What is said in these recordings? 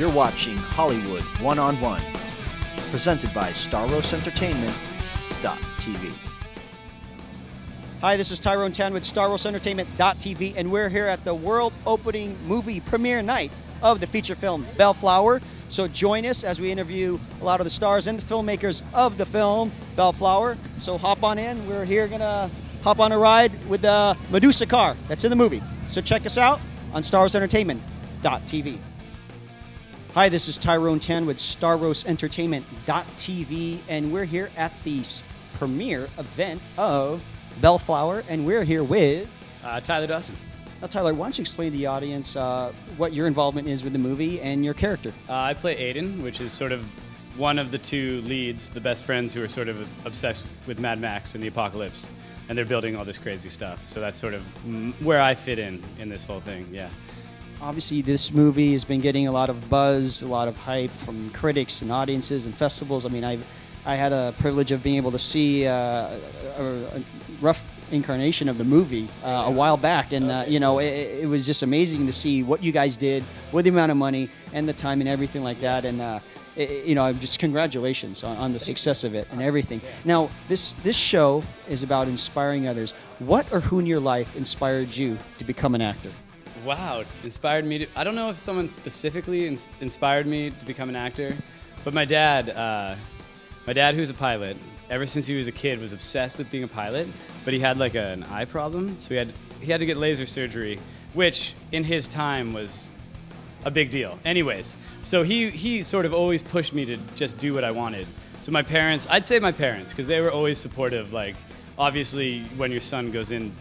You're watching Hollywood One on One, presented by Stauros Entertainment. TV. Hi, this is Tyrone Tann with Stauros Entertainment.tv, and we're here at the world opening movie premiere night of the feature film Bellflower. So join us as we interview a lot of the stars and the filmmakers of the film Bellflower. So hop on in. We're here gonna hop on a ride with the Medusa car that's in the movie. So check us out on StaurosEntertainment.tv. Hi, this is Tyrone Tann with Stauros Entertainment.tv, and we're here at the premiere event of Bellflower, and we're here with uh, Tyler Dawson. Now, Tyler, why don't you explain to the audience uh, what your involvement is with the movie and your character? Uh, I play Aiden, which is sort of one of the two leads, the best friends who are sort of obsessed with Mad Max and the apocalypse, and they're building all this crazy stuff. So that's sort of where I fit in in this whole thing. Yeah. Obviously, this movie has been getting a lot of buzz, a lot of hype from critics and audiences and festivals. I mean, I, I had a privilege of being able to see uh, a, a rough incarnation of the movie uh, a while back, and uh, you know it, it, was just amazing to see what you guys did with the amount of money and the time and everything like that. And uh, it, you know, just congratulations on, on, the success of it and everything. Now, this this show is about inspiring others. What or who in your life inspired you to become an actor? Wow, inspired me to. I don't know if someone specifically ins- inspired me to become an actor, but my dad, uh, my dad, who's a pilot, ever since he was a kid, was obsessed with being a pilot, but he had like a, an eye problem, so he had he had to get laser surgery, which in his time was a big deal. Anyways, so he he sort of always pushed me to just do what I wanted. So my parents, I'd say my parents, because they were always supportive. Like, obviously, when your son goes in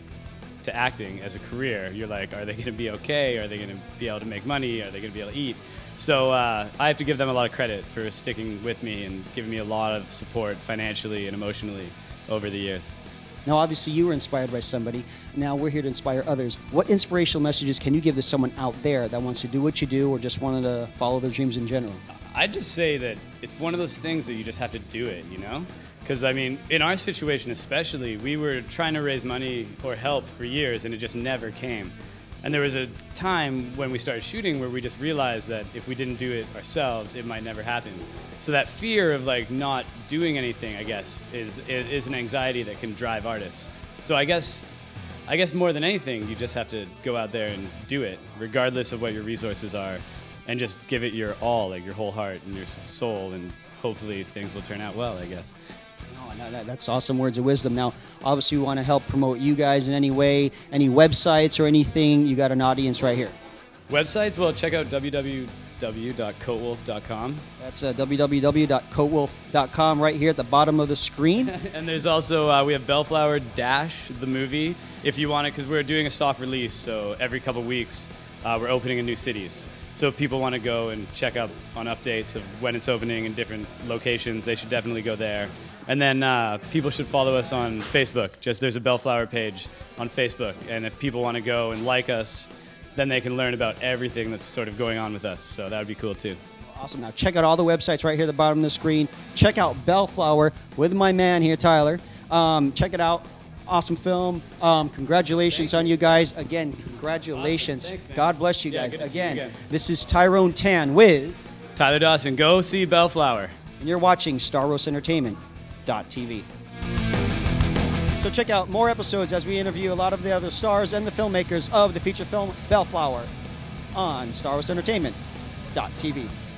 to acting as a career, you're like, are they going to be okay? Are they going to be able to make money? Are they going to be able to eat? So uh, I have to give them a lot of credit for sticking with me and giving me a lot of support financially and emotionally over the years. Now, obviously, you were inspired by somebody. Now we're here to inspire others. What inspirational messages can you give to someone out there that wants to do what you do or just wanted to follow their dreams in general? I'd just say that it's one of those things that you just have to do it, you know? Because, I mean, in our situation especially, we were trying to raise money or help for years and it just never came. And there was a time when we started shooting where we just realized that if we didn't do it ourselves, it might never happen. So that fear of like not doing anything, I guess, is is an anxiety that can drive artists. So I guess I guess more than anything, you just have to go out there and do it, regardless of what your resources are, and just give it your all, like your whole heart and your soul, and hopefully things will turn out well. I guess that, that's awesome words of wisdom. Now, obviously, we want to help promote you guys in any way, any websites or anything. You got an audience right here. Websites? Well, check out www.coatwolf.com. That's uh, www.coatwolf.com right here at the bottom of the screen. and there's also, uh, we have Bellflower Dash, the movie, if you want it, because we're doing a soft release. So every couple weeks, uh, we're opening in new cities. So if people want to go and check up on updates of when it's opening in different locations, they should definitely go there. And then uh, people should follow us on Facebook. Just there's a Bellflower page on Facebook, and if people want to go and like us, then they can learn about everything that's sort of going on with us. So that would be cool too. Awesome. Now check out all the websites right here at the bottom of the screen. Check out Bellflower with my man here, Tyler. Um, check it out. Awesome film. Um, congratulations on you guys. Again, congratulations. Awesome. Thanks, God bless you yeah, guys. Again, again, this is Tyrone Tann with Tyler Dawson. Go see Bellflower. And you're watching Stauros Entertainment. TV. So check out more episodes as we interview a lot of the other stars and the filmmakers of the feature film Bellflower on StaurosEntertainment.tv.